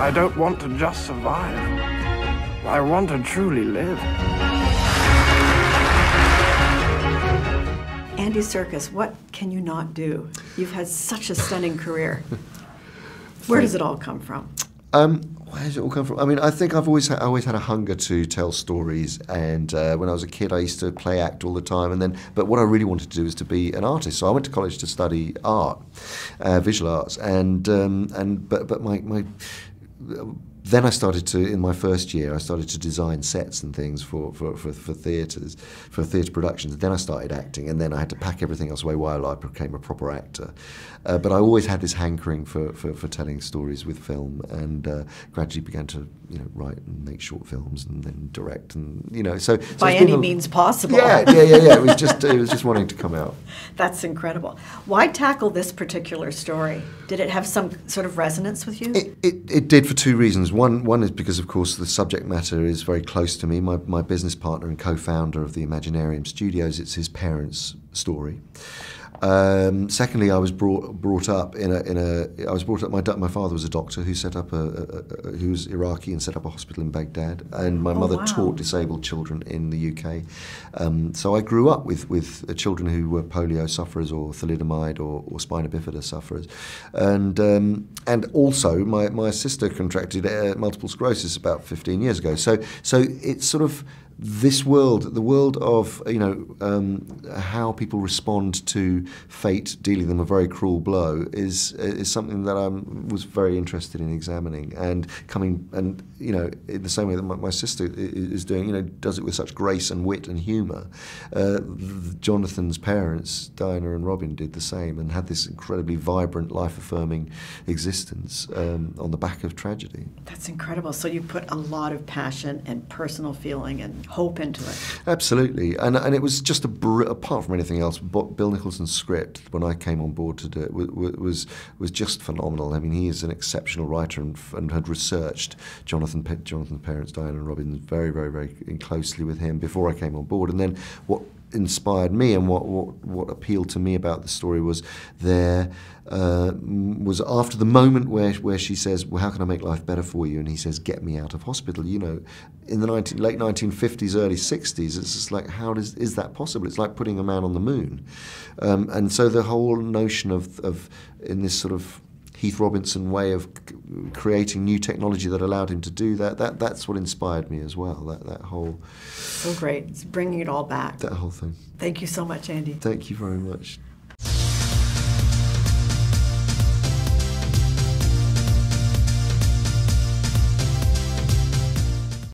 I don't want to just survive. I want to truly live. Andy Serkis, what can you not do? You've had such a stunning career. Where does it all come from? Um, where does it all come from? I mean, I think I've always ha- always had a hunger to tell stories, and uh, when I was a kid, I used to play act all the time. And then, but what I really wanted to do was to be an artist. So I went to college to study art, uh, visual arts, and um, and but but my my uh, then I started to, in my first year, I started to design sets and things for, for, for, for theatres, for theatre productions. Then I started acting, and then I had to pack everything else away while I became a proper actor. Uh, but I always had this hankering for, for, for telling stories with film, and uh, gradually began to you know write and make short films, and then direct, and you know so. so By any a- means possible. Yeah, yeah, yeah, yeah. It was just it was just wanting to come out. That's incredible. Why tackle this particular story? Did it have some sort of resonance with you? It, it, it did for two reasons. One, one is because, of course, the subject matter is very close to me. My, my business partner and co-founder of the Imaginarium Studios, it's his parents' story. Um, secondly, I was brought brought up in a in a I was brought up. My my father was a doctor who set up a, a, a who was Iraqi and set up a hospital in Baghdad, and my Oh, mother wow. taught disabled children in the UK. Um, so I grew up with with children who were polio sufferers or thalidomide or, or spina bifida sufferers, and um, and also my, my sister contracted uh, multiple sclerosis about 15 years ago. So so it's sort of this world, the world of you know um, how people respond to fate dealing them a very cruel blow is is something that I was very interested in examining and coming and you know in the same way that my, my sister is doing, you know, does it with such grace and wit and humour. Uh, Jonathan's parents, Diana and Robin, did the same and had this incredibly vibrant, life-affirming existence um, on the back of tragedy. That's incredible. So you put a lot of passion and personal feeling and hope into it. Absolutely, and and it was just a apart from anything else, Bill Nicholson's script when I came on board to do it was was just phenomenal. I mean, he is an exceptional writer and, and had researched Jonathan Pe Jonathan's parents, Diana and Robin, very very very closely with him before I came on board, and then what inspired me and what, what, what appealed to me about the story was there uh, was after the moment where, where she says, well, how can I make life better for you? And he says, get me out of hospital. You know, in the 19, late 1950s, early 60s, it's just like, how does, is that possible? It's like putting a man on the moon. Um, and so the whole notion of, of in this sort of Heath Robinson way of c- creating new technology that allowed him to do that, that that's what inspired me as well, that, that whole So great. It's bringing it all back. that whole thing. Thank you so much, Andy. Thank you very much.